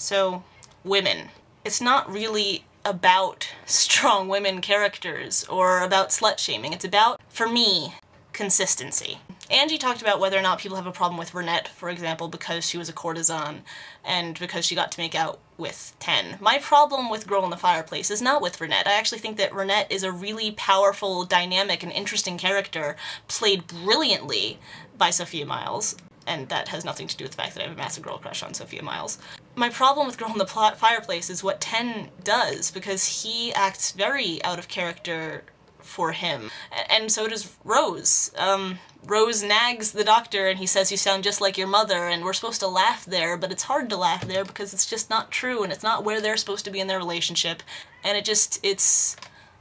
So, women. It's not really about strong women characters or about slut shaming. It's about, for me, consistency. Angie talked about whether or not people have a problem with Reinette, for example, because she was a courtesan and because she got to make out with Ten. My problem with Girl in the Fireplace is not with Reinette. I actually think that Reinette is a really powerful, dynamic, and interesting character, played brilliantly by Sophia Myles, and that has nothing to do with the fact that I have a massive girl crush on Sophia Myles. My problem with Girl in the Fireplace is what Ten does, because he acts very out of character for him. And so does Rose. Um, Rose nags the doctor and he says you sound just like your mother and we're supposed to laugh there, but it's hard to laugh there because it's just not true and it's not where they're supposed to be in their relationship. And it just, it's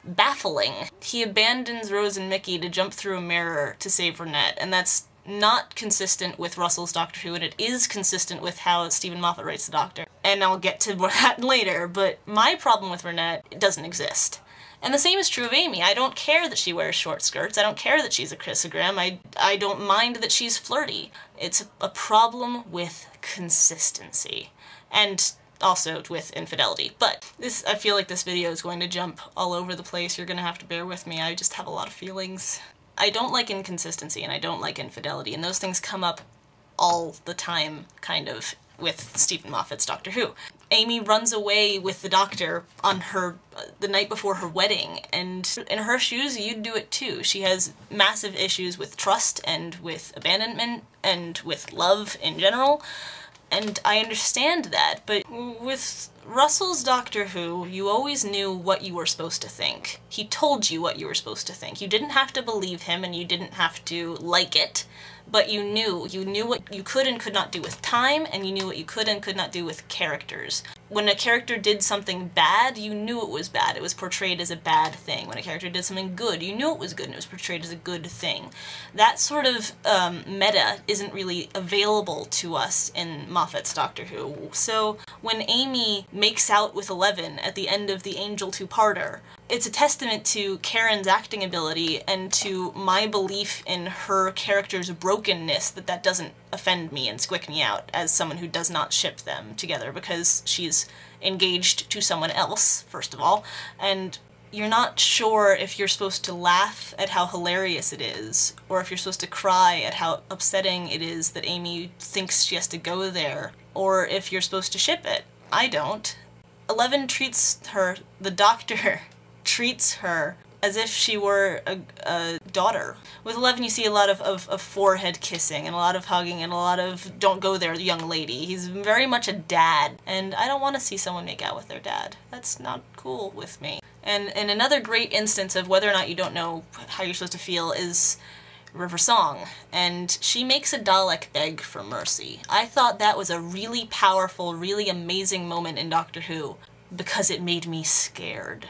baffling. He abandons Rose and Mickey to jump through a mirror to save Reinette, and that's not consistent with Russell's Doctor Who, and it is consistent with how Steven Moffat writes the Doctor. And I'll get to that later, but my problem with Reinette doesn't exist. And the same is true of Amy. I don't care that she wears short skirts. I don't care that she's a kissogram. I, I don't mind that she's flirty. It's a problem with consistency. And also with infidelity. But this, I feel like this video is going to jump all over the place. You're gonna have to bear with me. I just have a lot of feelings. I don't like inconsistency and I don't like infidelity, and those things come up all the time, kind of, with Steven Moffat's Doctor Who. Amy runs away with the doctor on her the night before her wedding and in her shoes you'd do it too. She has massive issues with trust and with abandonment and with love in general and I understand that, but with Russell's Doctor Who, you always knew what you were supposed to think. He told you what you were supposed to think. You didn't have to believe him and you didn't have to like it, but you knew. You knew what you could and could not do with time, and you knew what you could and could not do with characters. When a character did something bad, you knew it was bad. It was portrayed as a bad thing. When a character did something good, you knew it was good and it was portrayed as a good thing. That sort of um, meta isn't really available to us in Moffat's Doctor Who. So when Amy makes out with Eleven at the end of the Angel two-parter, it's a testament to Karen's acting ability and to my belief in her character's brokenness that that doesn't offend me and squick me out as someone who does not ship them together because she's engaged to someone else, first of all, and you're not sure if you're supposed to laugh at how hilarious it is, or if you're supposed to cry at how upsetting it is that Amy thinks she has to go there, or if you're supposed to ship it. I don't. Eleven treats her, the doctor, treats her as if she were a, a, daughter. With Eleven you see a lot of, of, of, forehead kissing and a lot of hugging and a lot of don't go there young lady. He's very much a dad and I don't want to see someone make out with their dad. That's not cool with me. And, and another great instance of whether or not you don't know how you're supposed to feel is River Song, and she makes a Dalek beg for mercy. I thought that was a really powerful, really amazing moment in Doctor Who because it made me scared.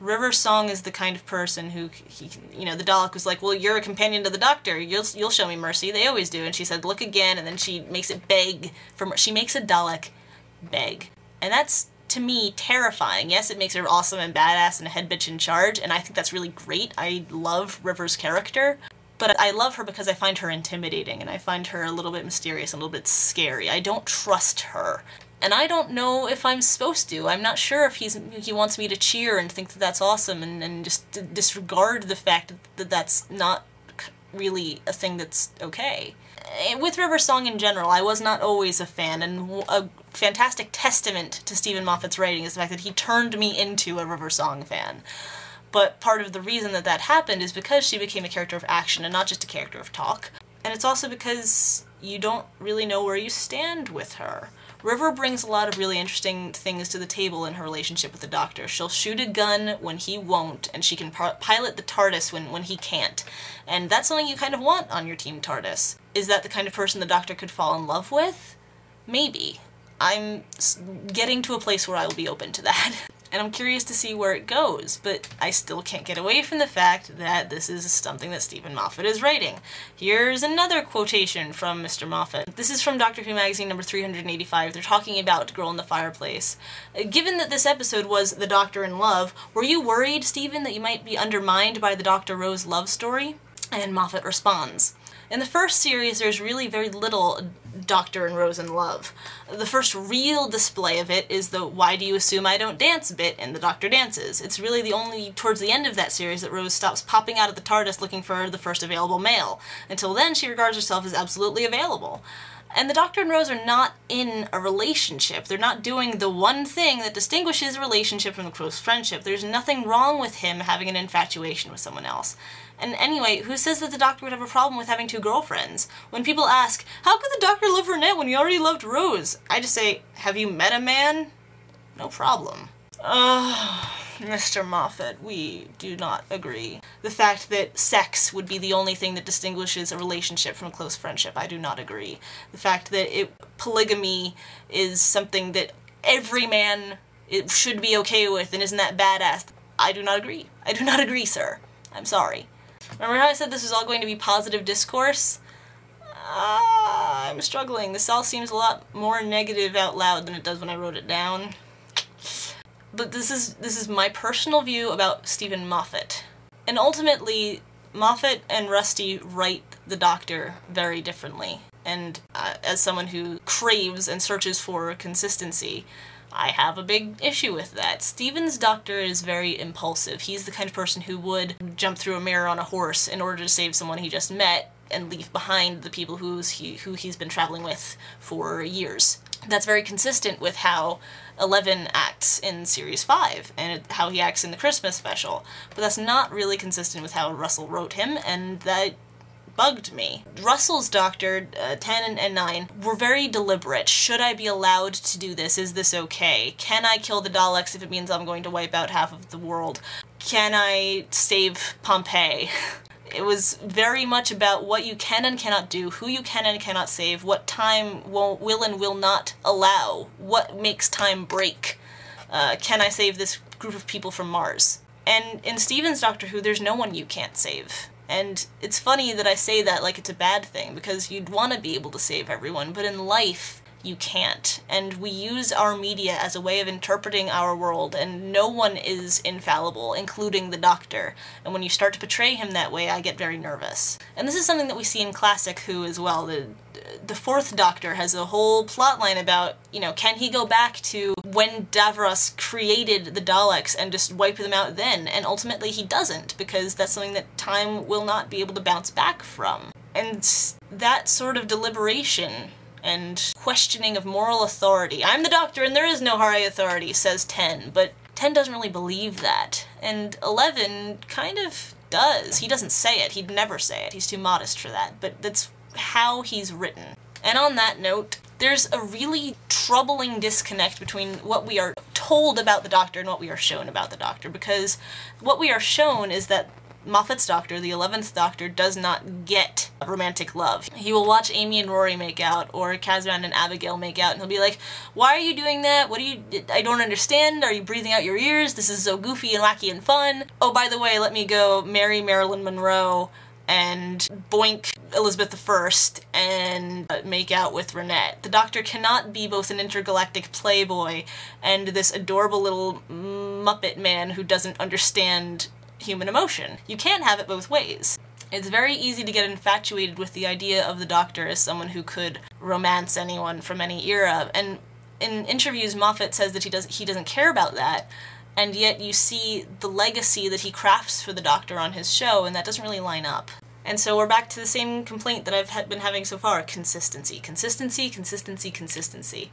River Song is the kind of person who, he, you know, the Dalek was like, well, you're a companion to the Doctor. You'll you'll show me mercy. They always do. And she said, look again. And then she makes it beg for She makes a Dalek beg. And that's, to me, terrifying. Yes, it makes her awesome and badass and a head bitch in charge. And I think that's really great. I love River's character. But I love her because I find her intimidating and I find her a little bit mysterious, and a little bit scary. I don't trust her and I don't know if I'm supposed to. I'm not sure if he's he wants me to cheer and think that that's awesome and, and just disregard the fact that that's not really a thing that's okay. Eh, with River Song in general, I was not always a fan, and a fantastic testament to Steven Moffat's writing is the fact that he turned me into a River Song fan. But part of the reason that that happened is because she became a character of action and not just a character of talk. And it's also because you don't really know where you stand with her. River brings a lot of really interesting things to the table in her relationship with the Doctor. She'll shoot a gun when he won't, and she can pilot the TARDIS when, when he can't. And that's something you kind of want on your Team TARDIS. Is that the kind of person the Doctor could fall in love with? Maybe. I'm getting to a place where I will be open to that. and I'm curious to see where it goes, but I still can't get away from the fact that this is something that Steven Moffat is writing. Here's another quotation from Mr. Moffat. This is from Doctor Who Magazine number 385. They're talking about Girl in the Fireplace. Uh, given that this episode was The Doctor in Love, were you worried, Steven, that you might be undermined by the Dr. Rose love story? And Moffat responds, in the first series, there's really very little Doctor and Rose in love. The first real display of it is the why do you assume I don't dance bit in The Doctor Dances. It's really the only towards the end of that series that Rose stops popping out of the TARDIS looking for the first available male. Until then, she regards herself as absolutely available. And the Doctor and Rose are not in a relationship. They're not doing the one thing that distinguishes a relationship from a close friendship. There's nothing wrong with him having an infatuation with someone else. And anyway, who says that the Doctor would have a problem with having two girlfriends? When people ask, how could the Doctor love Reinette when he already loved Rose? I just say, have you met a man? No problem. Ugh. Mr. Moffat, we do not agree. The fact that sex would be the only thing that distinguishes a relationship from a close friendship, I do not agree. The fact that it, polygamy is something that every man should be okay with and isn't that badass, I do not agree. I do not agree, sir. I'm sorry. Remember how I said this was all going to be positive discourse? Uh, I'm struggling. This all seems a lot more negative out loud than it does when I wrote it down but this is this is my personal view about Steven Moffat. And ultimately, Moffat and Rusty write the Doctor very differently. And uh, as someone who craves and searches for consistency, I have a big issue with that. Steven's doctor is very impulsive. He's the kind of person who would jump through a mirror on a horse in order to save someone he just met and leave behind the people who's he, who he's been traveling with for years. That's very consistent with how Eleven acts in Series 5 and how he acts in the Christmas special, but that's not really consistent with how Russell wrote him, and that bugged me. Russell's Doctor, uh, 10 and 9, were very deliberate. Should I be allowed to do this? Is this okay? Can I kill the Daleks if it means I'm going to wipe out half of the world? Can I save Pompeii? It was very much about what you can and cannot do, who you can and cannot save, what time will, will and will not allow, what makes time break. Uh, can I save this group of people from Mars? And in Steven's Doctor Who, there's no one you can't save. And it's funny that I say that like it's a bad thing, because you'd want to be able to save everyone, but in life, you can't. And we use our media as a way of interpreting our world, and no one is infallible, including the Doctor. And when you start to portray him that way, I get very nervous. And this is something that we see in Classic Who as well. The, the fourth Doctor has a whole plotline about, you know, can he go back to when Davros created the Daleks and just wipe them out then? And ultimately he doesn't, because that's something that time will not be able to bounce back from. And that sort of deliberation and questioning of moral authority. I'm the doctor and there is no high authority, says 10, but 10 doesn't really believe that. And 11 kind of does. He doesn't say it, he'd never say it, he's too modest for that, but that's how he's written. And on that note, there's a really troubling disconnect between what we are told about the Doctor and what we are shown about the Doctor, because what we are shown is that Moffat's Doctor, the 11th Doctor, does not get romantic love. He will watch Amy and Rory make out, or Kazran and Abigail make out, and he'll be like, why are you doing that? What do you- I don't understand. Are you breathing out your ears? This is so goofy and wacky and fun. Oh, by the way, let me go marry Marilyn Monroe and boink Elizabeth I and uh, make out with Reinette. The Doctor cannot be both an intergalactic playboy and this adorable little Muppet man who doesn't understand human emotion. You can't have it both ways. It's very easy to get infatuated with the idea of the Doctor as someone who could romance anyone from any era, and in interviews Moffat says that he, does, he doesn't care about that, and yet you see the legacy that he crafts for the Doctor on his show, and that doesn't really line up. And so we're back to the same complaint that I've been having so far, consistency. Consistency, consistency, consistency.